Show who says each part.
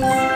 Speaker 1: Bye.